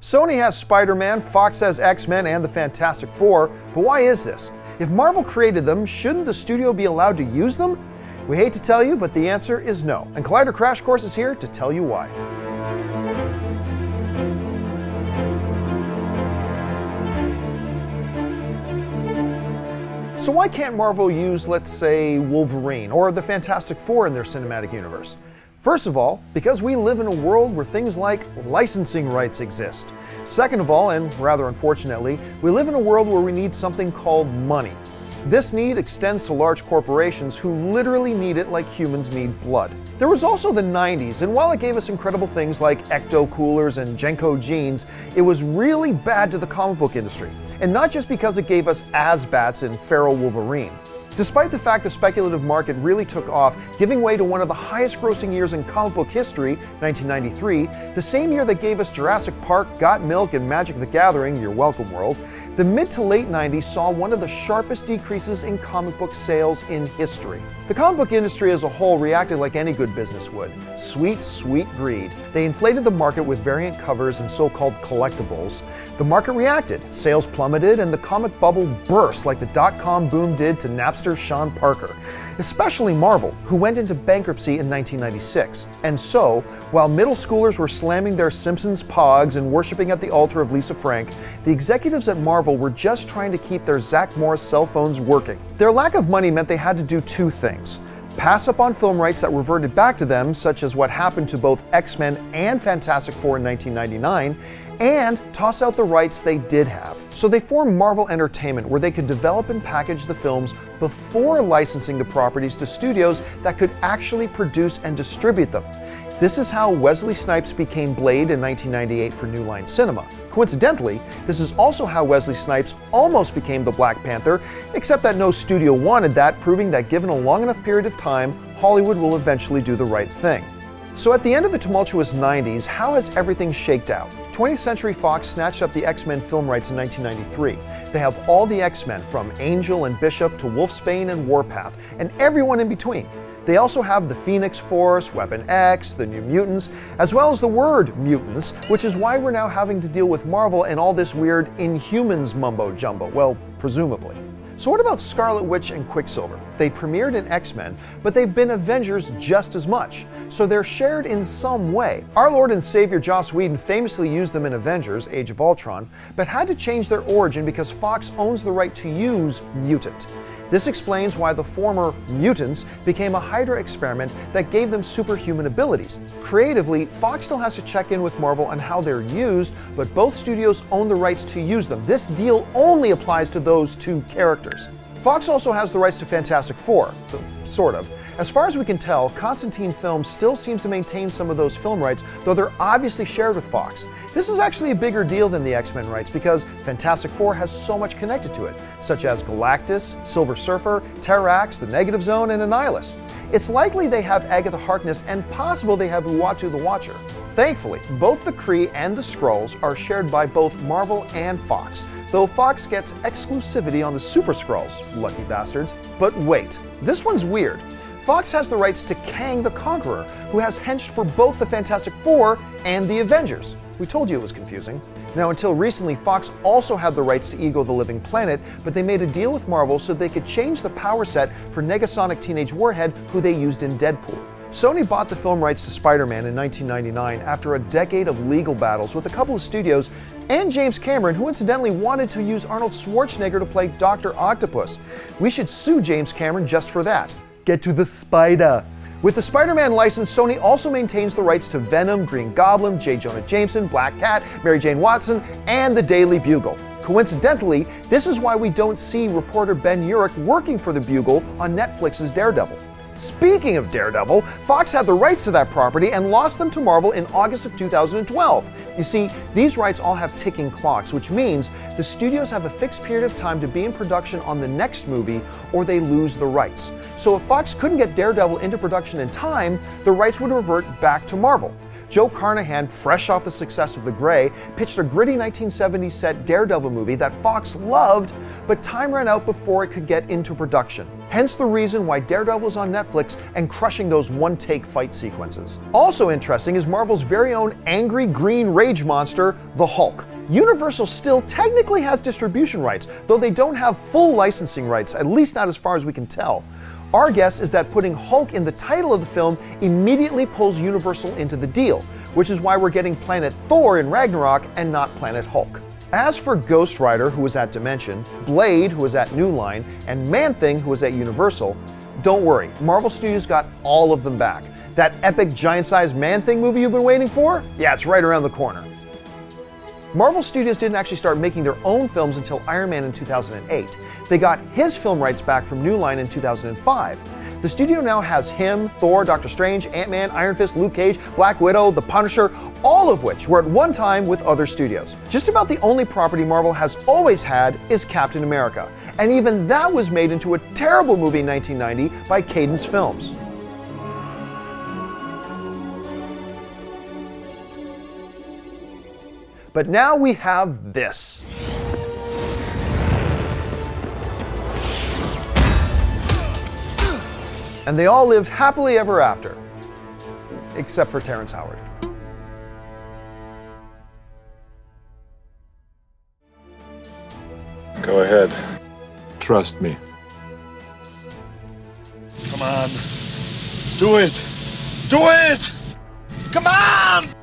Sony has Spider Man, Fox has X Men and the Fantastic Four, but why is this? If Marvel created them, shouldn't the studio be allowed to use them? We hate to tell you, but the answer is no. And Collider Crash Course is here to tell you why. So why can't Marvel use, let's say, Wolverine or the Fantastic Four in their cinematic universe? First of all, because we live in a world where things like licensing rights exist. Second of all, and rather unfortunately, we live in a world where we need something called money. This need extends to large corporations who literally need it like humans need blood. There was also the 90s, and while it gave us incredible things like ecto coolers and JNCO jeans, it was really bad to the comic book industry. And not just because it gave us Asbats and Feral Wolverine. Despite the fact the speculative market really took off, giving way to one of the highest grossing years in comic book history, 1993, the same year that gave us Jurassic Park, Got Milk, and Magic the Gathering, Your Welcome World, the mid to late 90s saw one of the sharpest decreases in comic book sales in history. The comic book industry as a whole reacted like any good business would sweet, sweet greed. They inflated the market with variant covers and so called collectibles. The market reacted, sales plummeted, and the comic bubble burst like the dot com boom did to Napster Sean Parker, especially Marvel, who went into bankruptcy in 1996. And so, while middle schoolers were slamming their Simpsons pogs and worshiping at the altar of Lisa Frank, the executives at Marvel were just trying to keep their Zach Morris cell phones working. Their lack of money meant they had to do two things pass up on film rights that reverted back to them, such as what happened to both X Men and Fantastic Four in 1999, and toss out the rights they did have. So they formed Marvel Entertainment, where they could develop and package the films before licensing the properties to studios that could actually produce and distribute them. This is how Wesley Snipes became Blade in 1998 for New Line Cinema. Coincidentally, this is also how Wesley Snipes almost became the Black Panther, except that no studio wanted that, proving that given a long enough period of time, Hollywood will eventually do the right thing. So at the end of the tumultuous 90s, how has everything shaked out? 20th Century Fox snatched up the X-Men film rights in 1993. They have all the X-Men, from Angel and Bishop to Wolfsbane and Warpath, and everyone in between. They also have the Phoenix Force, Weapon X, the New Mutants, as well as the word mutants, which is why we're now having to deal with Marvel and all this weird Inhumans mumbo jumbo. Well, presumably. So, what about Scarlet Witch and Quicksilver? They premiered in X Men, but they've been Avengers just as much, so they're shared in some way. Our Lord and Savior Joss Whedon famously used them in Avengers Age of Ultron, but had to change their origin because Fox owns the right to use mutant. This explains why the former mutants became a Hydra experiment that gave them superhuman abilities. Creatively, Fox still has to check in with Marvel on how they're used, but both studios own the rights to use them. This deal only applies to those two characters. Fox also has the rights to Fantastic Four, sort of. As far as we can tell, Constantine Films still seems to maintain some of those film rights, though they're obviously shared with Fox. This is actually a bigger deal than the X Men rights because Fantastic Four has so much connected to it, such as Galactus, Silver Surfer, Terrax, the Negative Zone, and Annihilus. It's likely they have Agatha Harkness and possible they have Uatu the Watcher. Thankfully, both the Kree and the Skrulls are shared by both Marvel and Fox, though Fox gets exclusivity on the Super Skrulls, lucky bastards. But wait, this one's weird. Fox has the rights to Kang the Conqueror, who has henched for both the Fantastic Four and the Avengers. We told you it was confusing. Now, until recently, Fox also had the rights to Ego the Living Planet, but they made a deal with Marvel so they could change the power set for Negasonic Teenage Warhead, who they used in Deadpool. Sony bought the film rights to Spider Man in 1999 after a decade of legal battles with a couple of studios and James Cameron, who incidentally wanted to use Arnold Schwarzenegger to play Dr. Octopus. We should sue James Cameron just for that. Get to the spider. With the Spider Man license, Sony also maintains the rights to Venom, Green Goblin, J. Jonah Jameson, Black Cat, Mary Jane Watson, and the Daily Bugle. Coincidentally, this is why we don't see reporter Ben Urich working for the Bugle on Netflix's Daredevil. Speaking of Daredevil, Fox had the rights to that property and lost them to Marvel in August of 2012. You see, these rights all have ticking clocks, which means the studios have a fixed period of time to be in production on the next movie or they lose the rights. So if Fox couldn't get Daredevil into production in time, the rights would revert back to Marvel. Joe Carnahan, fresh off the success of The Grey, pitched a gritty 1970s set Daredevil movie that Fox loved, but time ran out before it could get into production. Hence the reason why Daredevil is on Netflix and crushing those one take fight sequences. Also interesting is Marvel's very own angry green rage monster, the Hulk. Universal still technically has distribution rights, though they don't have full licensing rights, at least not as far as we can tell. Our guess is that putting Hulk in the title of the film immediately pulls Universal into the deal, which is why we're getting Planet Thor in Ragnarok and not Planet Hulk. As for Ghost Rider, who was at Dimension, Blade, who was at New Line, and Man Thing, who was at Universal, don't worry, Marvel Studios got all of them back. That epic giant sized Man Thing movie you've been waiting for? Yeah, it's right around the corner. Marvel Studios didn't actually start making their own films until Iron Man in 2008. They got his film rights back from New Line in 2005. The studio now has him, Thor, Doctor Strange, Ant Man, Iron Fist, Luke Cage, Black Widow, The Punisher, all of which were at one time with other studios. Just about the only property Marvel has always had is Captain America, and even that was made into a terrible movie in 1990 by Cadence Films. But now we have this. And they all lived happily ever after, except for Terrence Howard. Go ahead. Trust me. Come on. Do it. Do it. Come on.